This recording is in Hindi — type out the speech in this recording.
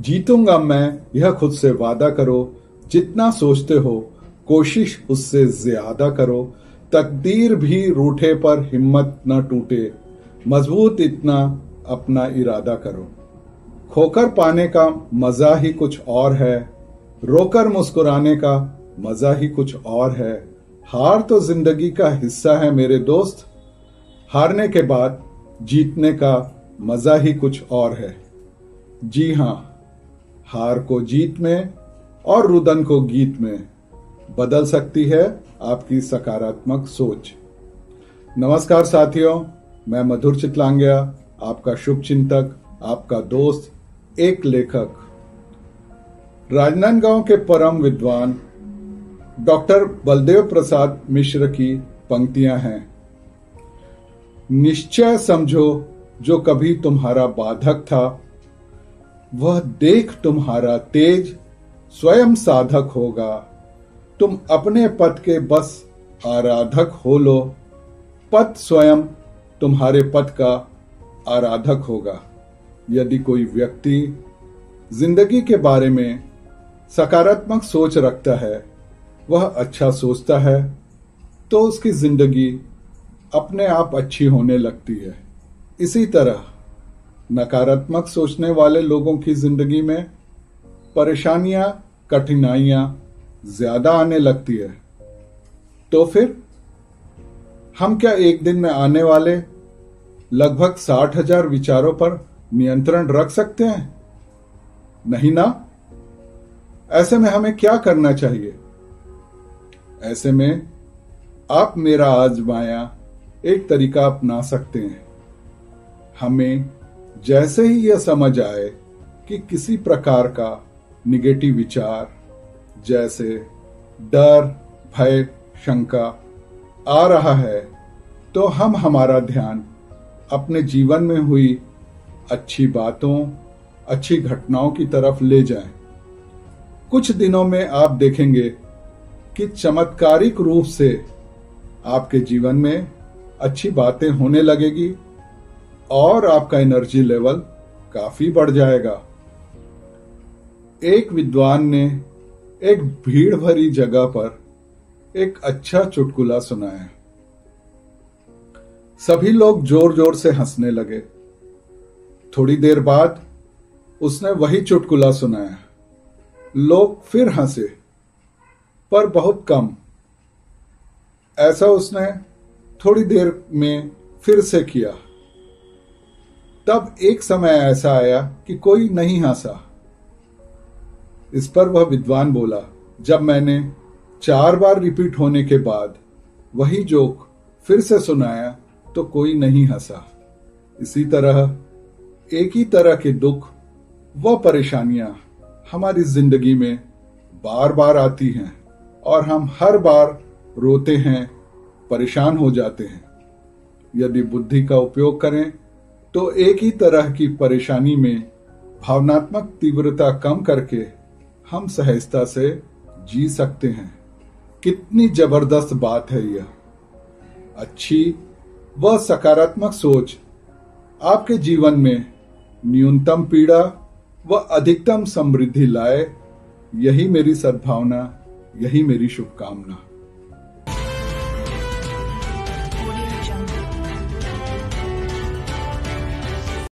जीतूँगा मैं, यह खुद से वादा करो। जितना सोचते हो, कोशिश उससे ज़्यादा करो। तकदीर भी रूठे पर हिम्मत न टूटे। मज़बूत इतना अपना इरादा करो। खोकर पाने का मज़ा ही कुछ और है। रोकर मुस्कुराने का मज़ा ही कुछ और है। हार तो ज़िंदगी का हिस्सा है मेरे दोस्त। हारने के बाद जीतने का मज़ा ही कुछ और है। जी हाँ हार को जीत में और रुदन को गीत में बदल सकती है आपकी सकारात्मक सोच। नमस्कार साथियों, मैं मधुर चितलांग्या, आपका शुभ चिंतक, आपका दोस्त, एक लेखक। राजनांदगांव के परम विद्वान डॉक्टर बलदेव प्रसाद मिश्र की पंक्तियाँ हैं। निश्चय समझो, जो कभी तुम्हारा बाधक था वह देख तुम्हारा तेज स्वयं साधक होगा। तुम अपने पद के बस आराधक हो लो। पद स्वयं तुम्हारे पद का आराधक होगा। यदि कोई व्यक्ति ज़िंदगी के बारे में सकारात्मक सोच रखता है, वह अच्छा सोचता है तो उसकी ज़िंदगी अपने आप अच्छी होने लगती है। इसी तरह नकारात्मक सोचने वाले लोगों की ज़िंदगी में परेशानियाँ, कठिनाइयाँ ज़्यादा आने लगती है। तो फिर हम क्या एक दिन में आने वाले लगभग साठ हज़ार विचारों पर नियंत्रण रख सकते हैं? नहीं ना? ऐसे में हमें क्या करना चाहिए? ऐसे में आप मेरा आजमाया एक तरीका अपना सकते हैं। हमें जैसे ही यह समझ आए कि किसी प्रकार का निगेटिव विचार, जैसे डर, भय, शंका आ रहा है तो हम हमारा ध्यान अपने जीवन में हुई अच्छी बातों, अच्छी घटनाओं की तरफ़ ले जाएँ। कुछ दिनों में आप देखेंगे कि चमत्कारिक रूप से आपके जीवन में अच्छी बातें होने लगेगी और आपका एनर्जी लेवल काफ़ी बढ़ जाएगा। एक विद्वान ने एक भीड़ भरी जगह पर एक अच्छा चुटकुला सुनाया। सभी लोग ज़ोर ज़ोर से हंसने लगे। थोड़ी देर बाद उसने वही चुटकुला सुनाया। लोग फिर हंसे, पर बहुत कम। ऐसा उसने थोड़ी देर में फिर से किया। तब एक समय ऐसा आया कि कोई नहीं हंसा। इस पर वह विद्वान बोला, जब मैंने चार बार रिपीट होने के बाद वही जोक फिर से सुनाया तो कोई नहीं हंसा। इसी तरह, एक ही तरह के दुख व परेशानियाँ हमारी ज़िंदगी में बार बार आती हैं और हम हर बार रोते हैं, परेशान हो जाते हैं। यदि बुद्धि का उपयोग करें तो एक ही तरह की परेशानी में भावनात्मक तीव्रता कम करके हम सहजता से जी सकते हैं। कितनी ज़बरदस्त बात है यह। अच्छी व सकारात्मक सोच आपके जीवन में न्यूनतम पीड़ा व अधिकतम समृद्धि लाए, यही मेरी सद्भावना, यही मेरी शुभकामना।